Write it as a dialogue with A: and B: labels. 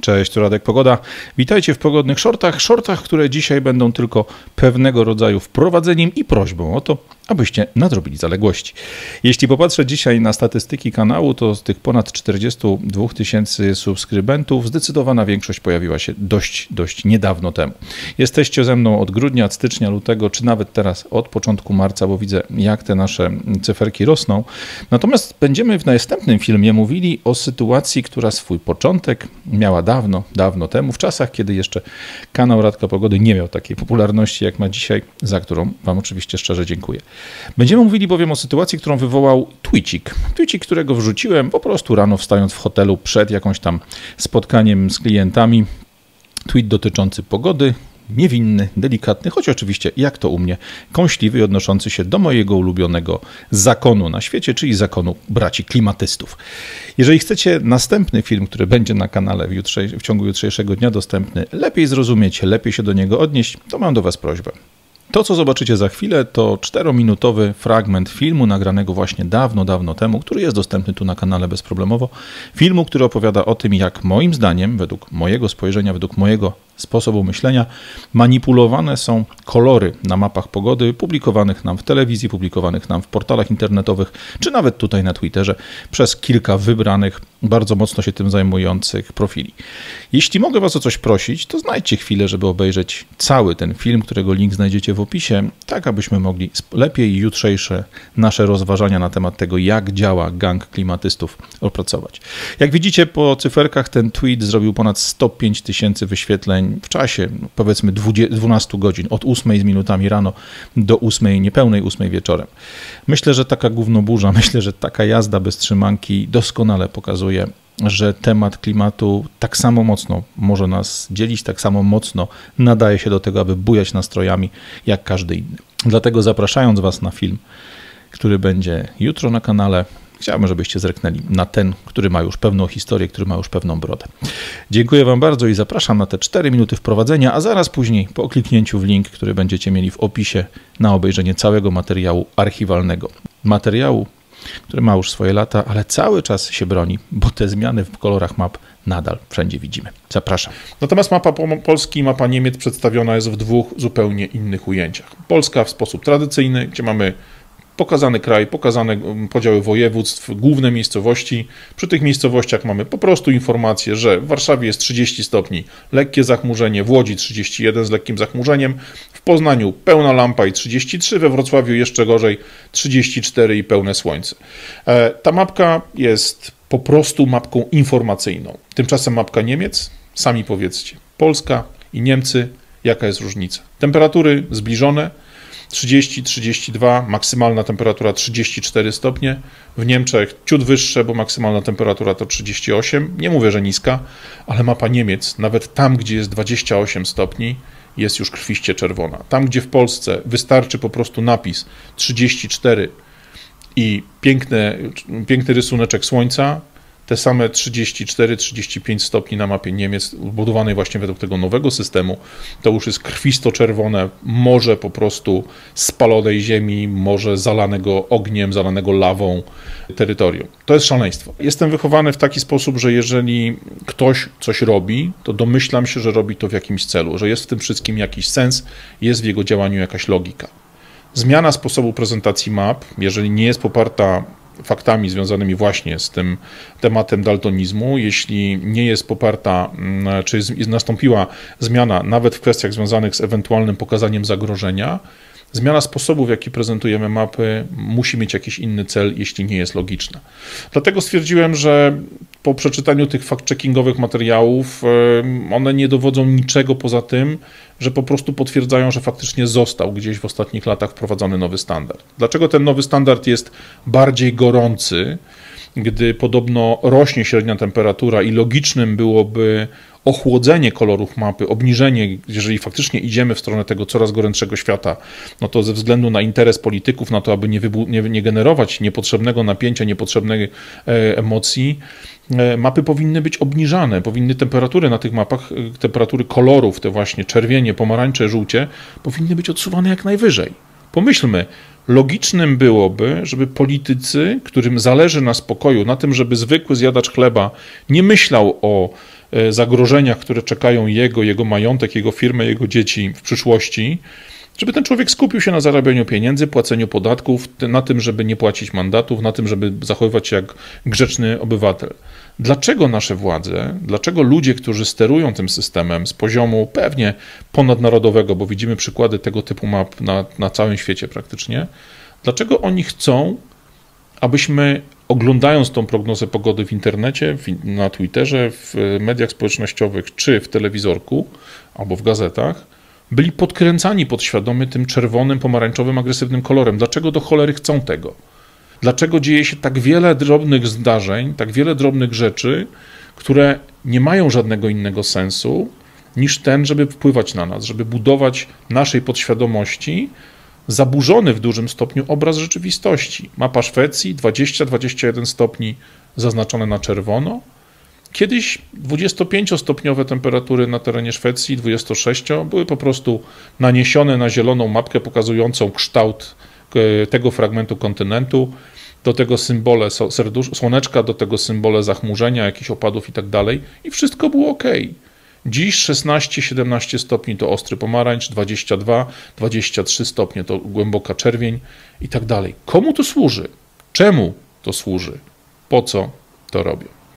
A: Cześć, tu Radek Pogoda. Witajcie w pogodnych shortach. Shortach, które dzisiaj będą tylko pewnego rodzaju wprowadzeniem i prośbą o to, abyście nadrobili zaległości. Jeśli popatrzę dzisiaj na statystyki kanału, to z tych ponad 42 tysięcy subskrybentów zdecydowana większość pojawiła się dość, dość niedawno temu. Jesteście ze mną od grudnia, stycznia, lutego, czy nawet teraz od początku marca, bo widzę, jak te nasze cyferki rosną. Natomiast będziemy w następnym filmie mówili o sytuacji, która swój początek miała dawno, dawno temu, w czasach, kiedy jeszcze kanał Radka Pogody nie miał takiej popularności, jak ma dzisiaj, za którą Wam oczywiście szczerze dziękuję. Będziemy mówili bowiem o sytuacji, którą wywołał Twitchik. Twitchik, którego wrzuciłem po prostu rano wstając w hotelu przed jakąś tam spotkaniem z klientami. Tweet dotyczący pogody, niewinny, delikatny, choć oczywiście, jak to u mnie, kąśliwy i odnoszący się do mojego ulubionego zakonu na świecie, czyli zakonu braci klimatystów. Jeżeli chcecie następny film, który będzie na kanale w, w ciągu jutrzejszego dnia dostępny, lepiej zrozumieć, lepiej się do niego odnieść, to mam do Was prośbę. To, co zobaczycie za chwilę, to czterominutowy fragment filmu nagranego właśnie dawno, dawno temu, który jest dostępny tu na kanale bezproblemowo. Filmu, który opowiada o tym, jak moim zdaniem, według mojego spojrzenia, według mojego sposobu myślenia, manipulowane są kolory na mapach pogody publikowanych nam w telewizji, publikowanych nam w portalach internetowych, czy nawet tutaj na Twitterze przez kilka wybranych, bardzo mocno się tym zajmujących profili. Jeśli mogę Was o coś prosić, to znajdźcie chwilę, żeby obejrzeć cały ten film, którego link znajdziecie w opisie, tak abyśmy mogli lepiej jutrzejsze nasze rozważania na temat tego, jak działa gang klimatystów opracować. Jak widzicie po cyferkach, ten tweet zrobił ponad 105 tysięcy wyświetleń w czasie powiedzmy 12 godzin, od 8 z minutami rano do 8, niepełnej 8 wieczorem. Myślę, że taka gównoburza, myślę, że taka jazda bez trzymanki doskonale pokazuje, że temat klimatu tak samo mocno może nas dzielić, tak samo mocno nadaje się do tego, aby bujać nastrojami jak każdy inny. Dlatego zapraszając Was na film, który będzie jutro na kanale, Chciałbym, żebyście zerknęli na ten, który ma już pewną historię, który ma już pewną brodę. Dziękuję Wam bardzo i zapraszam na te 4 minuty wprowadzenia, a zaraz później po kliknięciu w link, który będziecie mieli w opisie na obejrzenie całego materiału archiwalnego. Materiału, który ma już swoje lata, ale cały czas się broni, bo te zmiany w kolorach map nadal wszędzie widzimy. Zapraszam.
B: Natomiast mapa Polski i mapa Niemiec przedstawiona jest w dwóch zupełnie innych ujęciach. Polska w sposób tradycyjny, gdzie mamy pokazany kraj, pokazane um, podziały województw, główne miejscowości. Przy tych miejscowościach mamy po prostu informację, że w Warszawie jest 30 stopni, lekkie zachmurzenie, w Łodzi 31 z lekkim zachmurzeniem, w Poznaniu pełna lampa i 33, we Wrocławiu jeszcze gorzej 34 i pełne słońce. E, ta mapka jest po prostu mapką informacyjną. Tymczasem mapka Niemiec, sami powiedzcie, Polska i Niemcy, jaka jest różnica? Temperatury zbliżone, 30-32, maksymalna temperatura 34 stopnie. W Niemczech ciut wyższe, bo maksymalna temperatura to 38. Nie mówię, że niska, ale mapa Niemiec, nawet tam, gdzie jest 28 stopni, jest już krwiście czerwona. Tam, gdzie w Polsce wystarczy po prostu napis 34 i piękny, piękny rysuneczek słońca, te same 34-35 stopni na mapie Niemiec, budowanej właśnie według tego nowego systemu, to już jest krwisto-czerwone morze po prostu spalonej ziemi, morze zalanego ogniem, zalanego lawą terytorium. To jest szaleństwo. Jestem wychowany w taki sposób, że jeżeli ktoś coś robi, to domyślam się, że robi to w jakimś celu, że jest w tym wszystkim jakiś sens, jest w jego działaniu jakaś logika. Zmiana sposobu prezentacji map, jeżeli nie jest poparta faktami związanymi właśnie z tym tematem daltonizmu, jeśli nie jest poparta, mm, czy nastąpiła zmiana nawet w kwestiach związanych z ewentualnym pokazaniem zagrożenia, Zmiana sposobu, w jaki prezentujemy mapy, musi mieć jakiś inny cel, jeśli nie jest logiczna. Dlatego stwierdziłem, że po przeczytaniu tych fact-checkingowych materiałów, one nie dowodzą niczego poza tym, że po prostu potwierdzają, że faktycznie został gdzieś w ostatnich latach wprowadzony nowy standard. Dlaczego ten nowy standard jest bardziej gorący? Gdy podobno rośnie średnia temperatura i logicznym byłoby ochłodzenie kolorów mapy, obniżenie, jeżeli faktycznie idziemy w stronę tego coraz gorętszego świata, no to ze względu na interes polityków, na to, aby nie, nie, nie generować niepotrzebnego napięcia, niepotrzebnej e, emocji, e, mapy powinny być obniżane, powinny temperatury na tych mapach, e, temperatury kolorów, te właśnie czerwienie, pomarańcze, żółcie, powinny być odsuwane jak najwyżej. Pomyślmy, logicznym byłoby, żeby politycy, którym zależy na spokoju, na tym, żeby zwykły zjadacz chleba nie myślał o e, zagrożeniach, które czekają jego, jego majątek, jego firmę, jego dzieci w przyszłości, żeby ten człowiek skupił się na zarabianiu pieniędzy, płaceniu podatków, na tym, żeby nie płacić mandatów, na tym, żeby zachowywać się jak grzeczny obywatel. Dlaczego nasze władze, dlaczego ludzie, którzy sterują tym systemem z poziomu pewnie ponadnarodowego, bo widzimy przykłady tego typu map na, na całym świecie praktycznie, dlaczego oni chcą, abyśmy oglądając tą prognozę pogody w internecie, na Twitterze, w mediach społecznościowych czy w telewizorku albo w gazetach, byli podkręcani podświadomie tym czerwonym, pomarańczowym, agresywnym kolorem. Dlaczego do cholery chcą tego? Dlaczego dzieje się tak wiele drobnych zdarzeń, tak wiele drobnych rzeczy, które nie mają żadnego innego sensu niż ten, żeby wpływać na nas, żeby budować naszej podświadomości zaburzony w dużym stopniu obraz rzeczywistości. Mapa Szwecji 20-21 stopni zaznaczone na czerwono, Kiedyś 25-stopniowe temperatury na terenie Szwecji, 26, były po prostu naniesione na zieloną mapkę pokazującą kształt tego fragmentu kontynentu, do tego symbole słoneczka, do tego symbole zachmurzenia, jakichś opadów i tak dalej i wszystko było ok. Dziś 16-17 stopni to ostry pomarańcz, 22, 23 stopnie to głęboka czerwień i tak dalej. Komu to służy? Czemu to służy? Po co to robią?